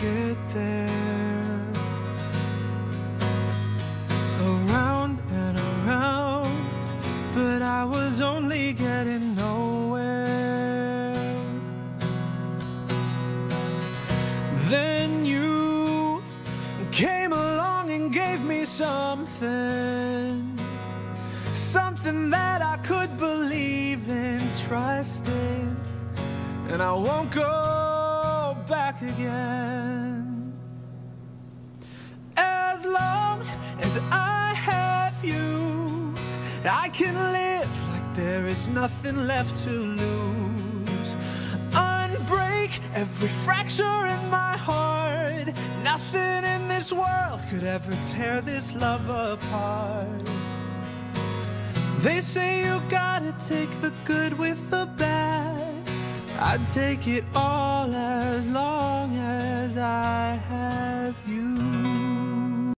get there. Around and around, but I was only getting nowhere. Then you came along and gave me something. Something that I could believe in, trust in. And I won't go back again. As long as I have you, I can live like there is nothing left to lose. Unbreak every fracture in my heart. Nothing in this world could ever tear this love apart. They say you gotta take the good with the bad. I'd take it all as long with you.